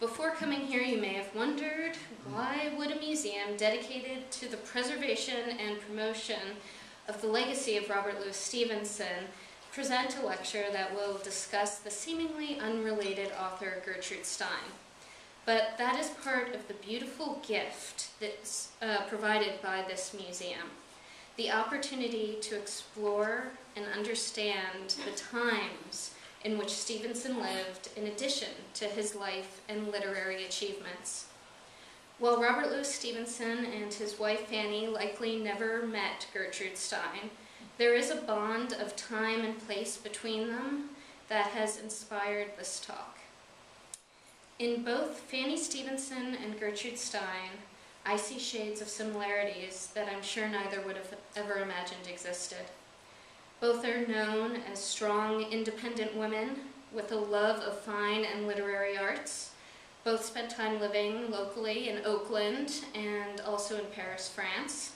Before coming here, you may have wondered why would a museum dedicated to the preservation and promotion of the legacy of Robert Louis Stevenson present a lecture that will discuss the seemingly unrelated author Gertrude Stein. But that is part of the beautiful gift that's uh, provided by this museum. The opportunity to explore and understand the times in which Stevenson lived in addition to his life and literary achievements. While Robert Louis Stevenson and his wife Fanny likely never met Gertrude Stein, there is a bond of time and place between them that has inspired this talk. In both Fanny Stevenson and Gertrude Stein, I see shades of similarities that I'm sure neither would have ever imagined existed. Both are known as strong, independent women with a love of fine and literary arts. Both spent time living locally in Oakland and also in Paris, France.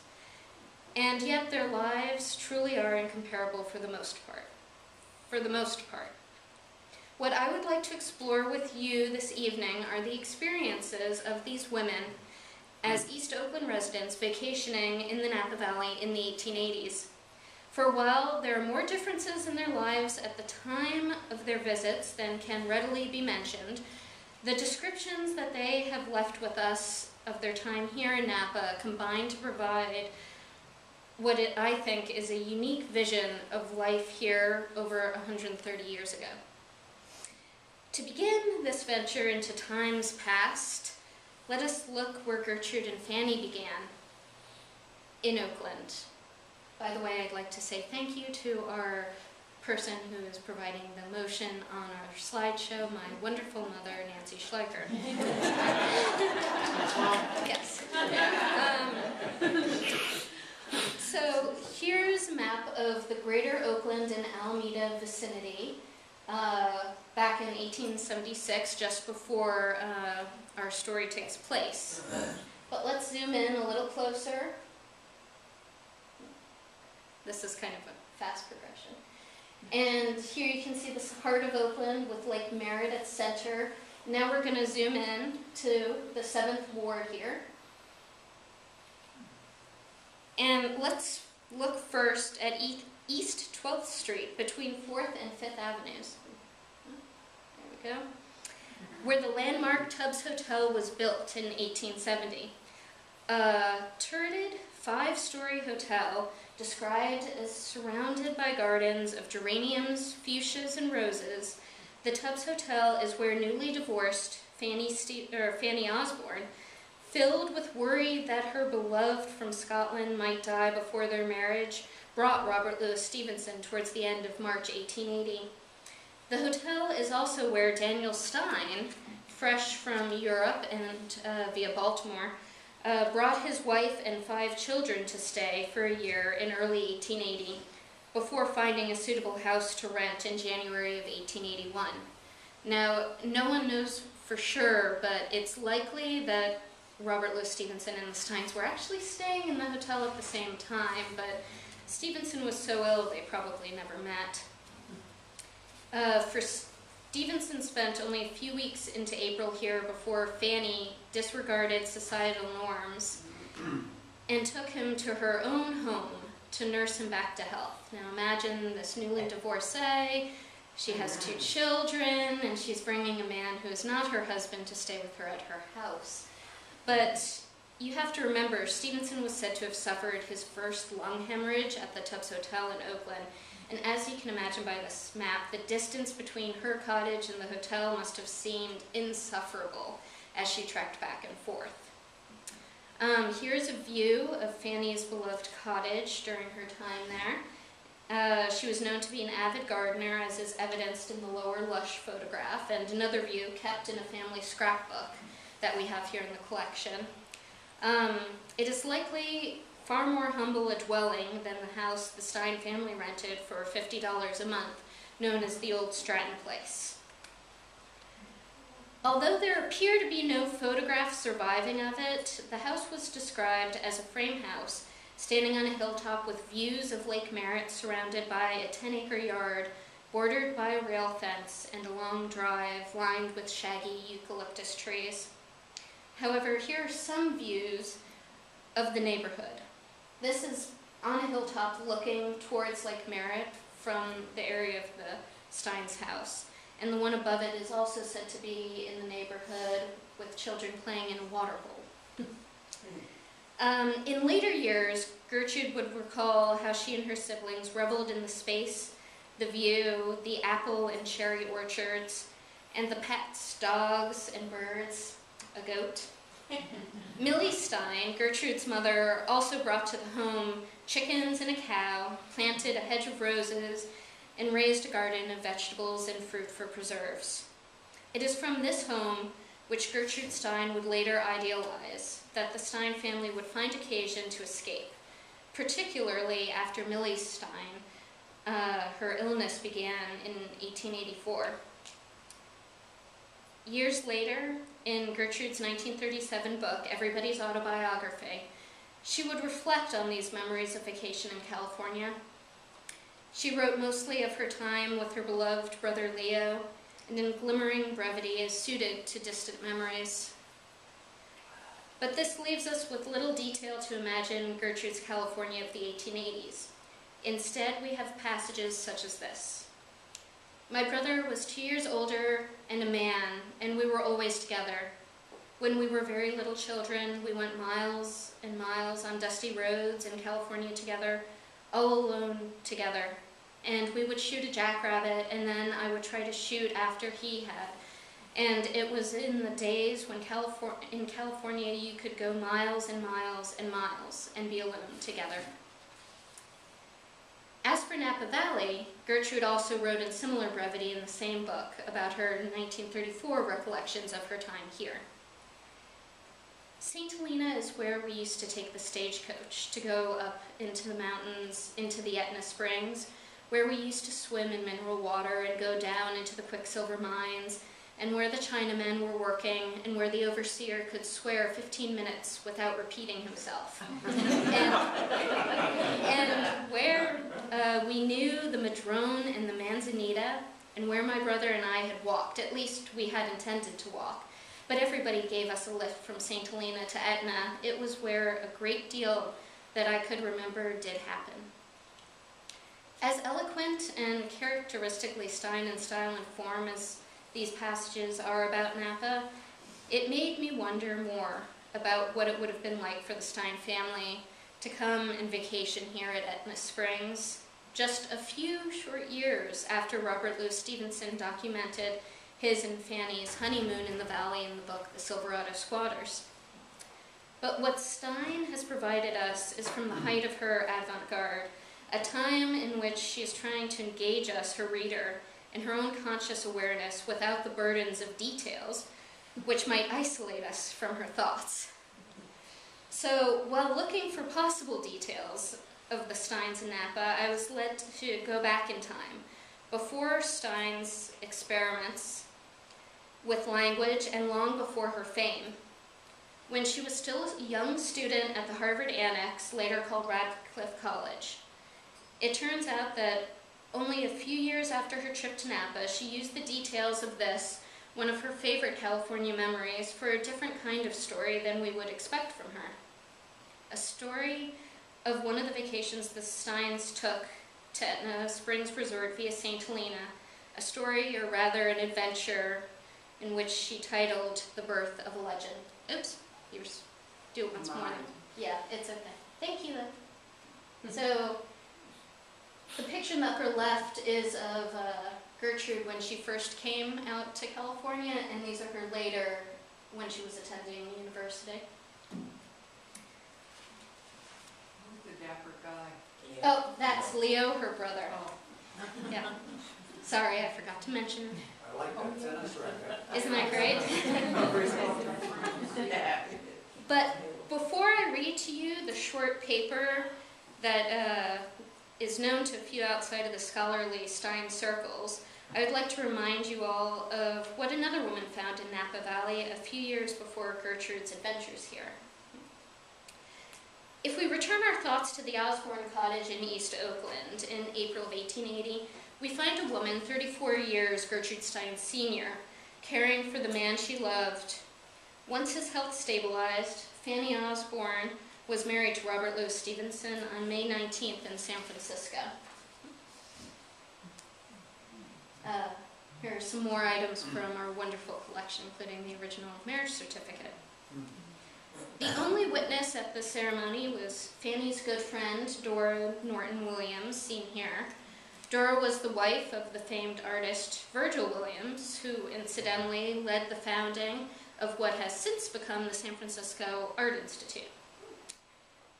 And yet their lives truly are incomparable for the most part. For the most part. What I would like to explore with you this evening are the experiences of these women as East Oakland residents vacationing in the Napa Valley in the 1880s. For while there are more differences in their lives at the time of their visits than can readily be mentioned, the descriptions that they have left with us of their time here in Napa combine to provide what it, I think is a unique vision of life here over 130 years ago. To begin this venture into times past, let us look where Gertrude and Fanny began, in Oakland. By the way, I'd like to say thank you to our person who is providing the motion on our slideshow, my wonderful mother, Nancy Schleicher. yes. Um, so here's a map of the greater Oakland and Alameda vicinity uh, back in 1876, just before uh, our story takes place. But let's zoom in a little closer. This is kind of a fast progression. And here you can see the heart of Oakland with Lake Merritt at center. Now we're going to zoom in to the 7th Ward here. And let's look first at East 12th Street between 4th and 5th Avenues. There we go. Where the landmark Tubbs Hotel was built in 1870. A turreted five-story hotel described as surrounded by gardens of geraniums, fuchsias, and roses, the Tubbs Hotel is where newly divorced Fanny, Fanny Osborne, filled with worry that her beloved from Scotland might die before their marriage, brought Robert Louis Stevenson towards the end of March 1880. The hotel is also where Daniel Stein, fresh from Europe and uh, via Baltimore, uh, brought his wife and five children to stay for a year in early 1880 before finding a suitable house to rent in January of 1881. Now, no one knows for sure, but it's likely that Robert Louis Stevenson and the Steins were actually staying in the hotel at the same time, but Stevenson was so ill they probably never met. Uh, for Stevenson spent only a few weeks into April here before Fanny disregarded societal norms and took him to her own home to nurse him back to health. Now imagine this newly divorcee, she has two children, and she's bringing a man who is not her husband to stay with her at her house. But you have to remember, Stevenson was said to have suffered his first lung hemorrhage at the Tubbs Hotel in Oakland, and as you can imagine by this map, the distance between her cottage and the hotel must have seemed insufferable as she trekked back and forth. Um, here's a view of Fanny's beloved cottage during her time there. Uh, she was known to be an avid gardener, as is evidenced in the lower lush photograph, and another view kept in a family scrapbook that we have here in the collection. Um, it is likely far more humble a dwelling than the house the Stein family rented for $50 a month, known as the Old Stratton Place. Although there appear to be no photographs surviving of it, the house was described as a frame house standing on a hilltop with views of Lake Merritt surrounded by a 10-acre yard bordered by a rail fence and a long drive lined with shaggy eucalyptus trees. However, here are some views of the neighborhood. This is on a hilltop looking towards Lake Merritt from the area of the Stein's house. And the one above it is also said to be in the neighborhood with children playing in a water hole. um, in later years, Gertrude would recall how she and her siblings reveled in the space, the view, the apple and cherry orchards, and the pets, dogs and birds, a goat. Millie Stein, Gertrude's mother, also brought to the home chickens and a cow, planted a hedge of roses, and raised a garden of vegetables and fruit for preserves. It is from this home, which Gertrude Stein would later idealize, that the Stein family would find occasion to escape, particularly after Millie Stein, uh, her illness began in 1884. Years later, in Gertrude's 1937 book, Everybody's Autobiography, she would reflect on these memories of vacation in California. She wrote mostly of her time with her beloved brother Leo, and in glimmering brevity is suited to distant memories. But this leaves us with little detail to imagine Gertrude's California of the 1880s. Instead, we have passages such as this. My brother was two years older and a man, and we were always together. When we were very little children, we went miles and miles on dusty roads in California together, all alone together. And we would shoot a jackrabbit, and then I would try to shoot after he had. And it was in the days when California, in California you could go miles and miles and miles and be alone together. As for Napa Valley, Gertrude also wrote in similar brevity in the same book about her 1934 recollections of her time here. St. Helena is where we used to take the stagecoach to go up into the mountains, into the Etna Springs, where we used to swim in mineral water and go down into the quicksilver mines, and where the Chinamen were working, and where the overseer could swear 15 minutes without repeating himself. and, and, where uh, we knew the Madrone and the Manzanita, and where my brother and I had walked, at least we had intended to walk but everybody gave us a lift from St. Helena to Etna. It was where a great deal that I could remember did happen. As eloquent and characteristically Stein in style and form as these passages are about Napa, it made me wonder more about what it would have been like for the Stein family to come and vacation here at Etna Springs just a few short years after Robert Louis Stevenson documented his and Fanny's honeymoon in the valley in the book The Silverado Squatters. But what Stein has provided us is from the height of her avant garde, a time in which she is trying to engage us, her reader, in her own conscious awareness without the burdens of details, which might isolate us from her thoughts. So, while looking for possible details of the Steins in Napa, I was led to go back in time, before Stein's experiments with language and long before her fame. When she was still a young student at the Harvard Annex, later called Radcliffe College. It turns out that only a few years after her trip to Napa, she used the details of this, one of her favorite California memories, for a different kind of story than we would expect from her. A story of one of the vacations the Steins took to Etna Springs Resort via St. Helena, a story, or rather an adventure, in which she titled The Birth of a Legend. Oops, yours. Do it once more. Yeah, it's okay. Thank you. so, the picture in the upper left is of uh, Gertrude when she first came out to California, and these are her later when she was attending university. Who's the dapper guy? Oh, that's Leo, her brother. Oh. Yeah. Sorry, I forgot to mention. I like that sentence right Isn't that great? But before I read to you the short paper that uh, is known to a few outside of the scholarly Stein circles, I would like to remind you all of what another woman found in Napa Valley a few years before Gertrude's adventures here. If we return our thoughts to the Osborne cottage in East Oakland in April of 1880, we find a woman, 34 years, Gertrude Stein Sr., caring for the man she loved. Once his health stabilized, Fanny Osborne was married to Robert Louis Stevenson on May 19th in San Francisco. Uh, here are some more items from our wonderful collection, including the original marriage certificate. The only witness at the ceremony was Fanny's good friend, Dora Norton Williams, seen here. Dora was the wife of the famed artist Virgil Williams, who incidentally led the founding of what has since become the San Francisco Art Institute.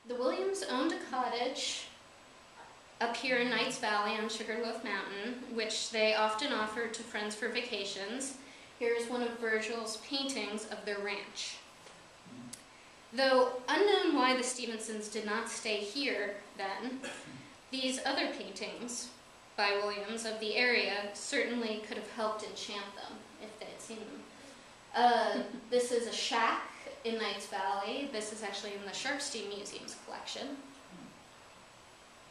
The Williams owned a cottage up here in Knights Valley on Sugarloaf Mountain, which they often offered to friends for vacations. Here's one of Virgil's paintings of their ranch. Though unknown why the Stevensons did not stay here then, these other paintings by Williams of the area certainly could have helped enchant them if they had seen them. Uh, this is a shack in Knights Valley. This is actually in the Sharpstein Museum's collection.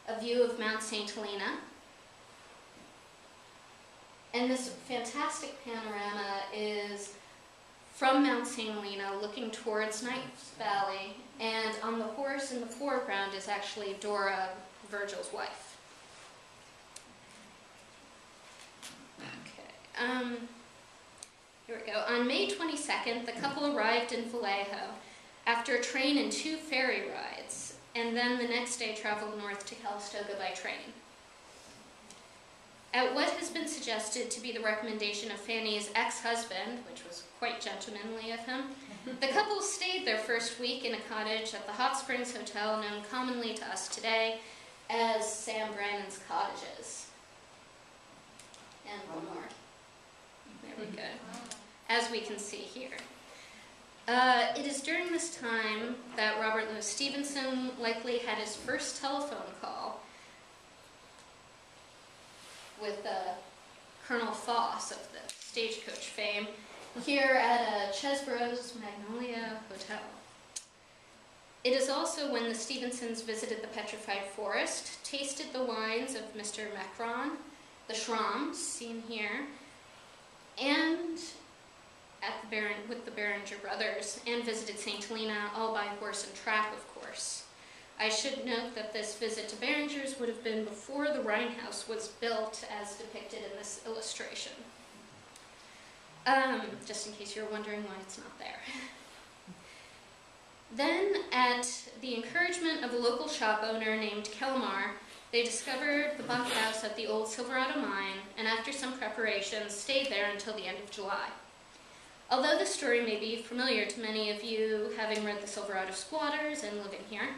A view of Mount St. Helena. And this fantastic panorama is from Mount St. Helena looking towards Knights Valley, and on the horse in the foreground is actually Dora, Virgil's wife. Okay. Um, here we go. On May 22nd, the couple arrived in Vallejo after a train and two ferry rides, and then the next day traveled north to Calistoga by train. At what has been suggested to be the recommendation of Fanny's ex-husband, which was quite gentlemanly of him, the couple stayed their first week in a cottage at the Hot Springs Hotel, known commonly to us today as Sam Brannan's Cottages. And one more. There we go. As we can see here. Uh, it is during this time that Robert Louis Stevenson likely had his first telephone call with uh, Colonel Foss of the stagecoach fame here at uh, Chesbro's Magnolia Hotel. It is also when the Stevensons visited the petrified forest, tasted the wines of Mr. Macron, the Schramms, seen here, and at the Baron, with the Beringer brothers, and visited St. Helena, all by horse and trap, of course. I should note that this visit to Beringer's would have been before the Rhine House was built as depicted in this illustration. Um, just in case you're wondering why it's not there. Then, at the encouragement of a local shop owner named Kelmar, they discovered the bunkhouse at the old Silverado mine, and after some preparations, stayed there until the end of July. Although this story may be familiar to many of you having read the Silverado Squatters and living here,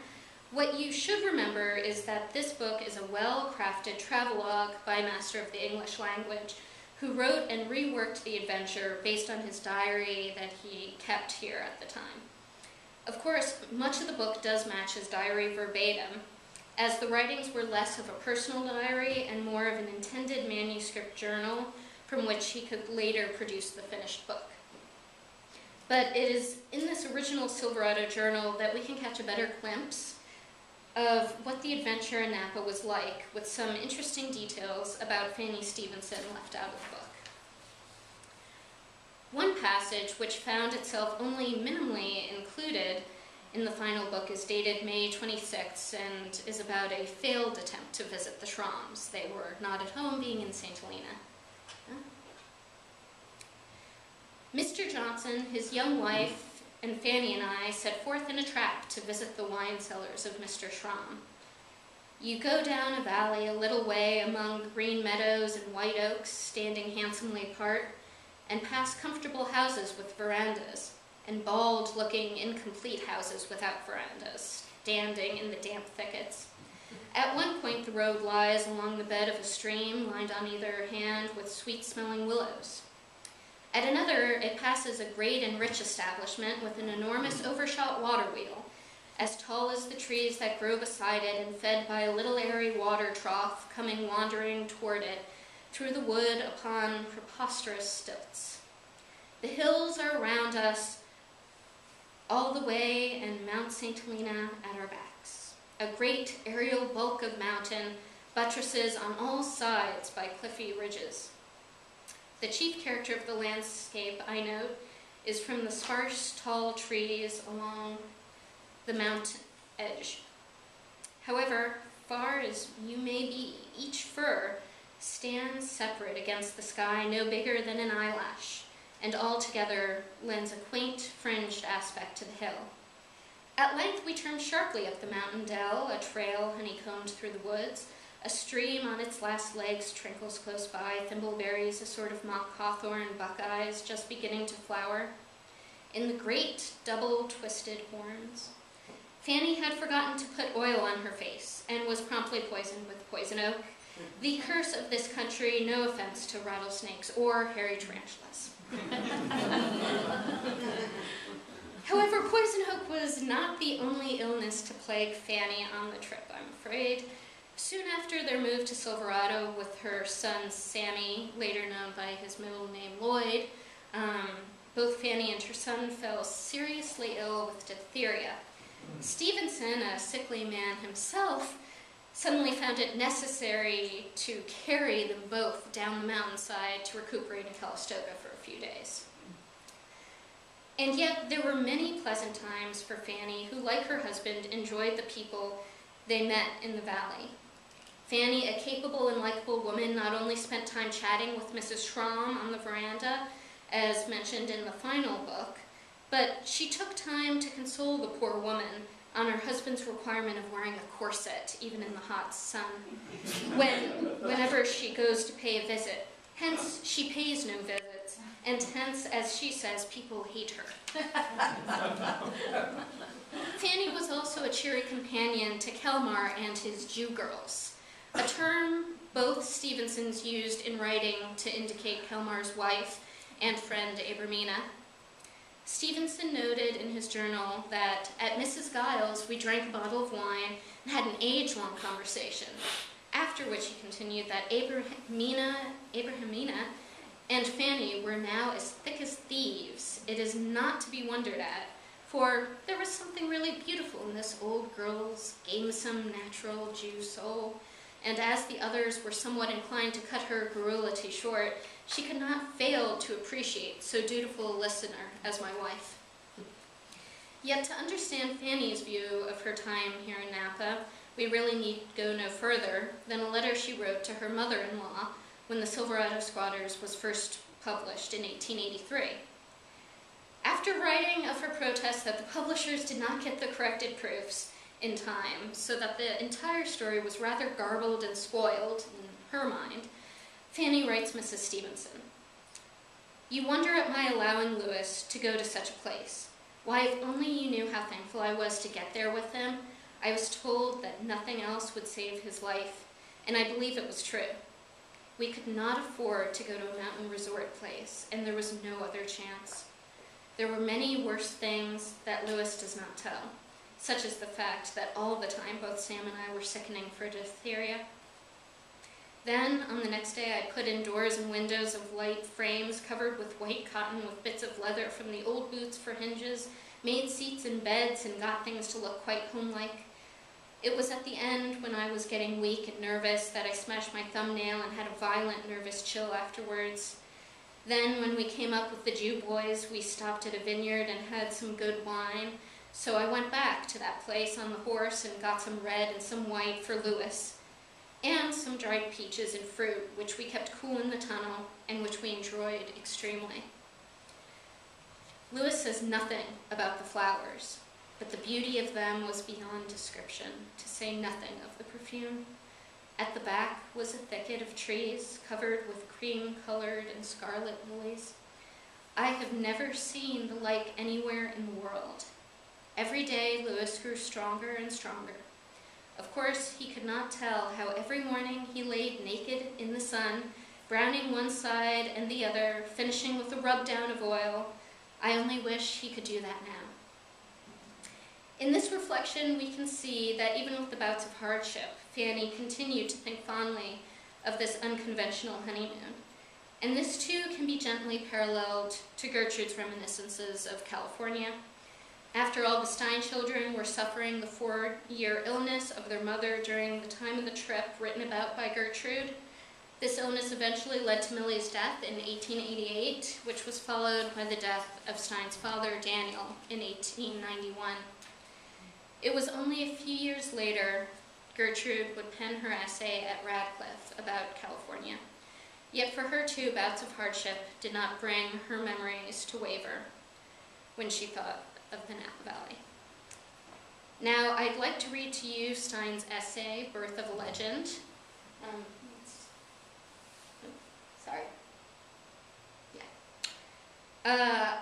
what you should remember is that this book is a well-crafted travelogue by a master of the English language who wrote and reworked the adventure based on his diary that he kept here at the time. Of course, much of the book does match his diary verbatim, as the writings were less of a personal diary and more of an intended manuscript journal from which he could later produce the finished book. But it is in this original Silverado journal that we can catch a better glimpse of what the adventure in Napa was like, with some interesting details about Fanny Stevenson left out of the book. One passage, which found itself only minimally included in the final book, is dated May 26th and is about a failed attempt to visit the Schramms. They were not at home, being in St. Helena. Mr. Johnson, his young wife, and Fanny and I set forth in a trap to visit the wine cellars of Mr. Schramm. You go down a valley a little way among green meadows and white oaks standing handsomely apart, and past comfortable houses with verandas, and bald-looking, incomplete houses without verandas, standing in the damp thickets. At one point, the road lies along the bed of a stream lined on either hand with sweet-smelling willows. At another, it passes a great and rich establishment with an enormous overshot water wheel, as tall as the trees that grow beside it and fed by a little airy water trough coming wandering toward it through the wood upon preposterous stilts. The hills are around us all the way and Mount St. Helena at our backs. A great aerial bulk of mountain buttresses on all sides by cliffy ridges. The chief character of the landscape, I note, is from the sparse, tall trees along the mountain edge. However, far as you may be, each fir stands separate against the sky, no bigger than an eyelash, and altogether lends a quaint, fringed aspect to the hill. At length, we turn sharply up the mountain dell, a trail honeycombed through the woods. A stream on its last legs trickles close by, thimbleberries, a sort of mock hawthorn, buckeyes just beginning to flower. In the great double twisted horns, Fanny had forgotten to put oil on her face and was promptly poisoned with poison oak, the curse of this country, no offense to rattlesnakes or hairy tarantulas. However, poison oak was not the only illness to plague Fanny on the trip, I'm afraid. Soon after their move to Silverado with her son Sammy, later known by his middle name Lloyd, um, both Fanny and her son fell seriously ill with diphtheria. Stevenson, a sickly man himself, suddenly found it necessary to carry them both down the mountainside to recuperate in Calistoga for a few days. And yet, there were many pleasant times for Fanny, who, like her husband, enjoyed the people they met in the valley. Fanny, a capable and likable woman, not only spent time chatting with Mrs. Schramm on the veranda, as mentioned in the final book, but she took time to console the poor woman on her husband's requirement of wearing a corset, even in the hot sun, when, whenever she goes to pay a visit. Hence, she pays no visits, and hence, as she says, people hate her. Fanny was also a cheery companion to Kelmar and his Jew girls, a term both Stevensons used in writing to indicate Kelmar's wife and friend Abramina. Stevenson noted in his journal that at Mrs. Giles we drank a bottle of wine and had an age-long conversation, after which he continued that Abrahamina, Abrahamina and Fanny were now as thick as thieves. It is not to be wondered at, for there was something really beautiful in this old girl's gamesome, natural Jew soul, oh, and as the others were somewhat inclined to cut her garrulity short, she could not fail to appreciate so dutiful a listener as my wife. Yet to understand Fanny's view of her time here in Napa, we really need go no further than a letter she wrote to her mother-in-law when The Silverado Squatters was first published in 1883. After writing of her protest that the publishers did not get the corrected proofs in time, so that the entire story was rather garbled and spoiled, in her mind, Fanny writes Mrs. Stevenson, You wonder at my allowing Louis to go to such a place. Why, if only you knew how thankful I was to get there with him. I was told that nothing else would save his life, and I believe it was true. We could not afford to go to a mountain resort place, and there was no other chance. There were many worse things that Louis does not tell, such as the fact that all the time both Sam and I were sickening for diphtheria. Then, on the next day, I put in doors and windows of light frames covered with white cotton with bits of leather from the old boots for hinges, made seats and beds, and got things to look quite homelike. It was at the end, when I was getting weak and nervous, that I smashed my thumbnail and had a violent nervous chill afterwards. Then, when we came up with the Jew boys, we stopped at a vineyard and had some good wine. So I went back to that place on the horse and got some red and some white for Louis and some dried peaches and fruit, which we kept cool in the tunnel and which we enjoyed extremely. Louis says nothing about the flowers, but the beauty of them was beyond description, to say nothing of the perfume. At the back was a thicket of trees covered with cream-colored and scarlet lilies. I have never seen the like anywhere in the world. Every day Louis grew stronger and stronger. Of course, he could not tell how every morning he laid naked in the sun, browning one side and the other, finishing with a rub down of oil. I only wish he could do that now. In this reflection, we can see that even with the bouts of hardship, Fanny continued to think fondly of this unconventional honeymoon. And this too can be gently paralleled to Gertrude's reminiscences of California. After all, the Stein children were suffering the four year illness of their mother during the time of the trip written about by Gertrude. This illness eventually led to Millie's death in 1888, which was followed by the death of Stein's father, Daniel, in 1891. It was only a few years later Gertrude would pen her essay at Radcliffe about California. Yet for her too, bouts of hardship did not bring her memories to waver when she thought of the Napa Valley. Now, I'd like to read to you Stein's essay, Birth of a Legend. Um, sorry. Yeah. Uh,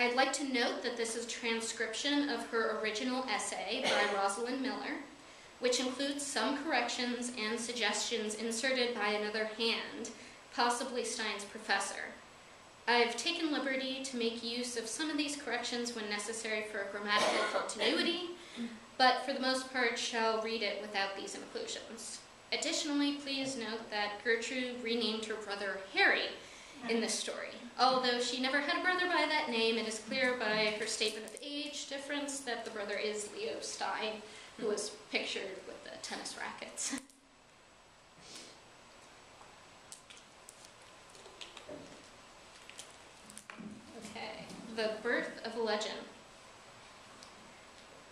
I'd like to note that this is a transcription of her original essay by Rosalind Miller, which includes some corrections and suggestions inserted by another hand, possibly Stein's professor. I've taken liberty to make use of some of these corrections when necessary for grammatical continuity, but for the most part shall read it without these inclusions. Additionally, please note that Gertrude renamed her brother Harry in this story. Although she never had a brother by that name, it is clear by her statement of age difference that the brother is Leo Stein, who was pictured with the tennis rackets. Okay, the birth of a legend.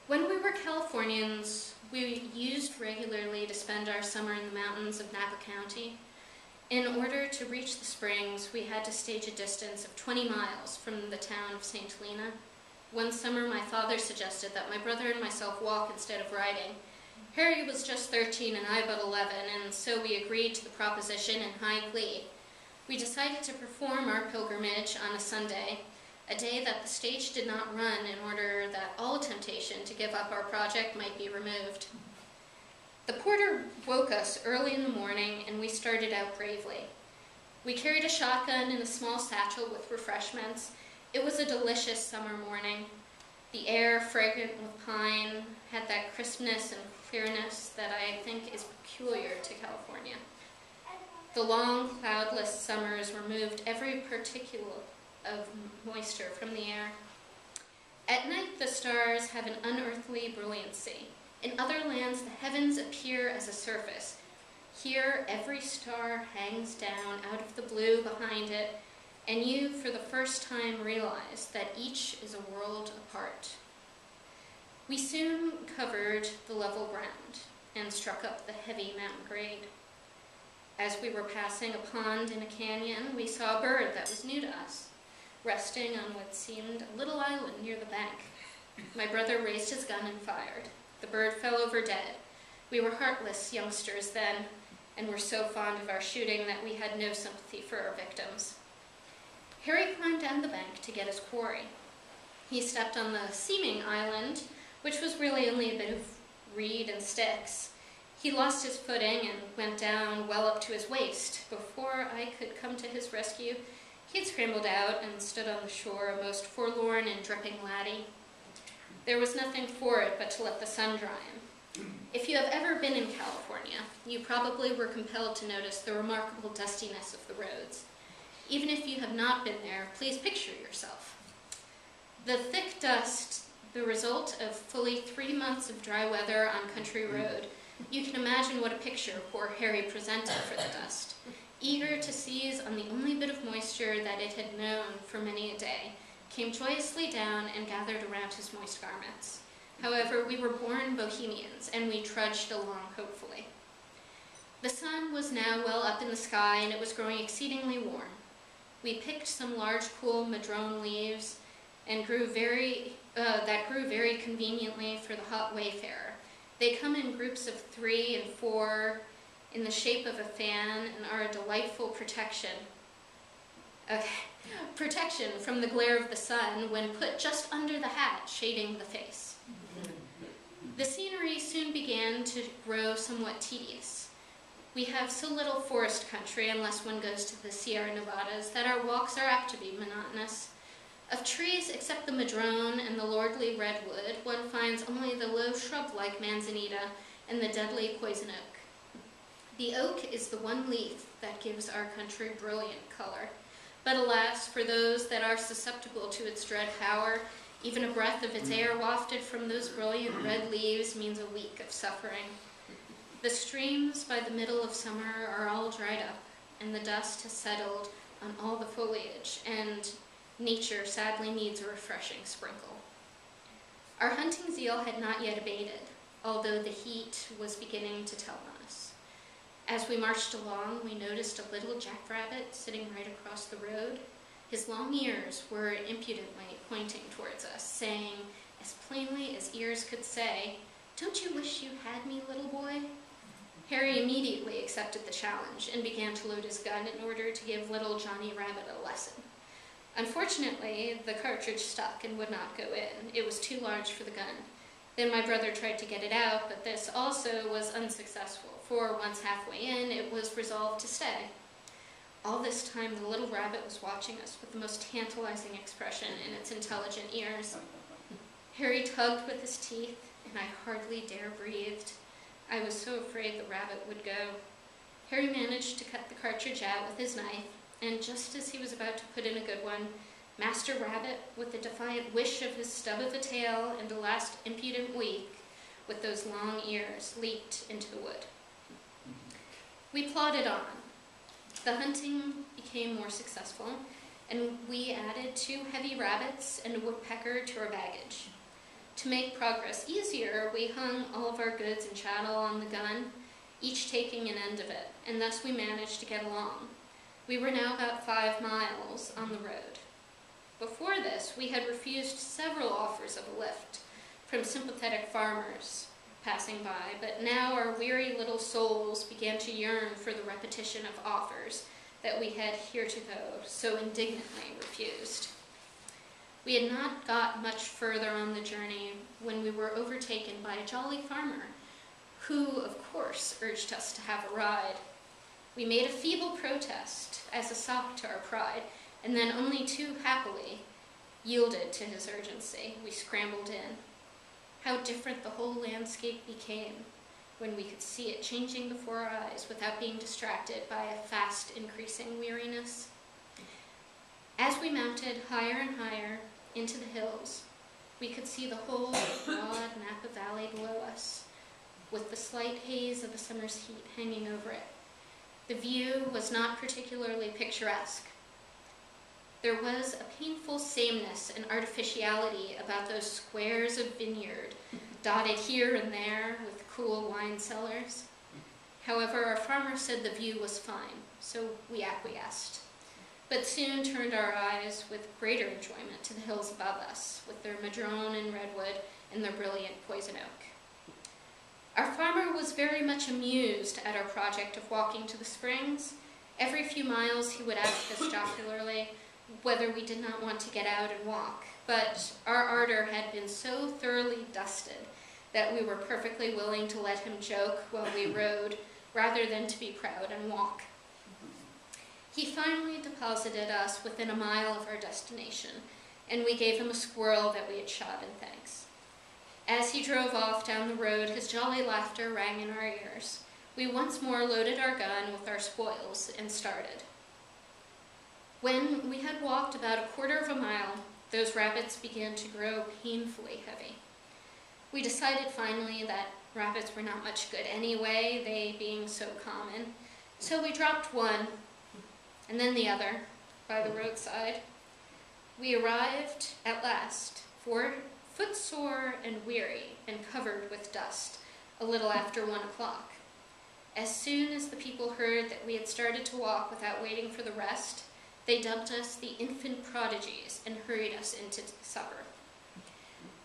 When we were Californians, we used regularly to spend our summer in the mountains of Napa County. In order to reach the springs, we had to stage a distance of 20 miles from the town of St. Helena. One summer, my father suggested that my brother and myself walk instead of riding. Harry was just 13 and I but 11, and so we agreed to the proposition in high glee. We decided to perform our pilgrimage on a Sunday, a day that the stage did not run in order that all temptation to give up our project might be removed. The porter woke us early in the morning and we started out bravely. We carried a shotgun and a small satchel with refreshments. It was a delicious summer morning. The air, fragrant with pine, had that crispness and clearness that I think is peculiar to California. The long, cloudless summers removed every particle of moisture from the air. At night, the stars have an unearthly brilliancy. In other lands, the heavens appear as a surface. Here, every star hangs down out of the blue behind it, and you, for the first time, realize that each is a world apart. We soon covered the level ground and struck up the heavy mountain grade. As we were passing a pond in a canyon, we saw a bird that was new to us, resting on what seemed a little island near the bank. My brother raised his gun and fired. The bird fell over dead. We were heartless youngsters then, and were so fond of our shooting that we had no sympathy for our victims. Harry climbed down the bank to get his quarry. He stepped on the seeming island, which was really only a bit of reed and sticks. He lost his footing and went down well up to his waist. Before I could come to his rescue, he had scrambled out and stood on the shore, a most forlorn and dripping laddie. There was nothing for it but to let the sun dry him. If you have ever been in California, you probably were compelled to notice the remarkable dustiness of the roads. Even if you have not been there, please picture yourself. The thick dust, the result of fully three months of dry weather on country road, you can imagine what a picture poor Harry presented for the dust. Eager to seize on the only bit of moisture that it had known for many a day, came joyously down and gathered around his moist garments. However, we were born bohemians, and we trudged along hopefully. The sun was now well up in the sky, and it was growing exceedingly warm. We picked some large, cool madrone leaves, and grew very uh, that grew very conveniently for the hot wayfarer. They come in groups of three and four, in the shape of a fan, and are a delightful protection. Okay. Protection from the glare of the sun when put just under the hat, shading the face. The scenery soon began to grow somewhat tedious. We have so little forest country, unless one goes to the Sierra Nevadas, that our walks are apt to be monotonous. Of trees, except the madrone and the lordly redwood, one finds only the low shrub-like manzanita and the deadly poison oak. The oak is the one leaf that gives our country brilliant color. But alas, for those that are susceptible to its dread power, Even a breath of its hmm. air wafted from those brilliant red leaves means a week of suffering. The streams by the middle of summer are all dried up, and the dust has settled on all the foliage, and nature sadly needs a refreshing sprinkle. Our hunting zeal had not yet abated, although the heat was beginning to tell on us. As we marched along, we noticed a little jackrabbit sitting right across the road. His long ears were impudently pointing towards us, saying, as plainly as ears could say, Don't you wish you had me, little boy? Harry immediately accepted the challenge and began to load his gun in order to give little Johnny Rabbit a lesson. Unfortunately, the cartridge stuck and would not go in. It was too large for the gun. Then my brother tried to get it out, but this also was unsuccessful, for once halfway in, it was resolved to stay. All this time, the little rabbit was watching us with the most tantalizing expression in its intelligent ears. Harry tugged with his teeth, and I hardly dare breathed. I was so afraid the rabbit would go. Harry managed to cut the cartridge out with his knife, and just as he was about to put in a good one, Master Rabbit, with a defiant wish of his stub of a tail and a last impudent week, with those long ears, leaped into the wood. We plodded on. The hunting became more successful, and we added two heavy rabbits and a woodpecker to our baggage. To make progress easier, we hung all of our goods and chattel on the gun, each taking an end of it, and thus we managed to get along. We were now about five miles on the road. Before this, we had refused several offers of a lift from sympathetic farmers passing by, but now our weary little souls began to yearn for the repetition of offers that we had heretofore so indignantly refused. We had not got much further on the journey when we were overtaken by a jolly farmer, who, of course, urged us to have a ride. We made a feeble protest as a sop to our pride, and then only too happily yielded to his urgency. We scrambled in. How different the whole landscape became when we could see it changing before our eyes without being distracted by a fast increasing weariness. As we mounted higher and higher into the hills, we could see the whole broad Napa Valley below us, with the slight haze of the summer's heat hanging over it. The view was not particularly picturesque. There was a painful sameness and artificiality about those squares of vineyard, dotted here and there with cool wine cellars. However, our farmer said the view was fine, so we acquiesced, but soon turned our eyes with greater enjoyment to the hills above us, with their madrone and redwood and their brilliant poison oak. Our farmer was very much amused at our project of walking to the springs. Every few miles he would ask us jocularly whether we did not want to get out and walk, but our ardor had been so thoroughly dusted that we were perfectly willing to let him joke while we rode rather than to be proud and walk. He finally deposited us within a mile of our destination, and we gave him a squirrel that we had shot in thanks. As he drove off down the road, his jolly laughter rang in our ears. We once more loaded our gun with our spoils and started. When we had walked about a quarter of a mile, those rabbits began to grow painfully heavy. We decided finally that rabbits were not much good anyway, they being so common, so we dropped one and then the other by the roadside. We arrived at last, four footsore and weary and covered with dust, a little after one o'clock. As soon as the people heard that we had started to walk without waiting for the rest, they dubbed us the infant prodigies and hurried us into supper.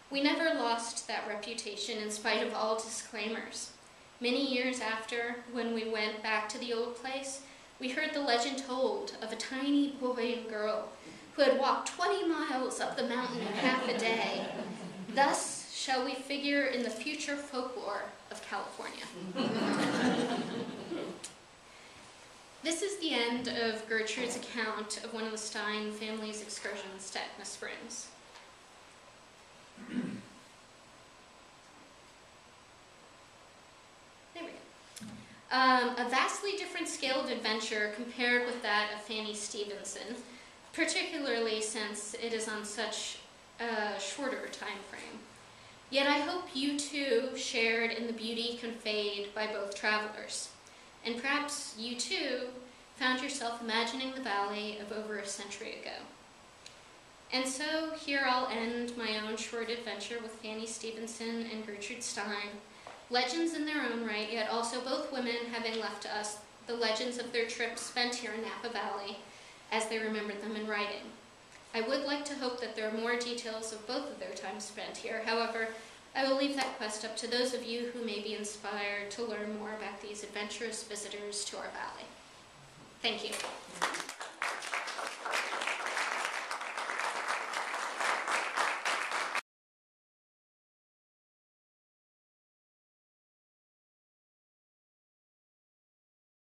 We never lost that reputation in spite of all disclaimers. Many years after, when we went back to the old place, we heard the legend told of a tiny boy and girl who had walked 20 miles up the mountain in half a day. Thus shall we figure in the future folklore of California. This is the end of Gertrude's account of one of the Stein family's excursions to Etna Springs. There we go. Um, a vastly different scale of adventure compared with that of Fanny Stevenson, particularly since it is on such a shorter time frame. Yet I hope you too shared in the beauty conveyed by both travelers. And perhaps you too found yourself imagining the valley of over a century ago. And so here I'll end my own short adventure with Fanny Stevenson and Gertrude Stein, legends in their own right, yet also both women having left to us the legends of their trips spent here in Napa Valley as they remembered them in writing. I would like to hope that there are more details of both of their time spent here. However, I will leave that quest up to those of you who may be inspired to learn more about these adventurous visitors to our valley. Thank you.